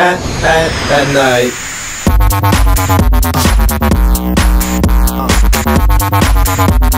at, at, at night. Uh.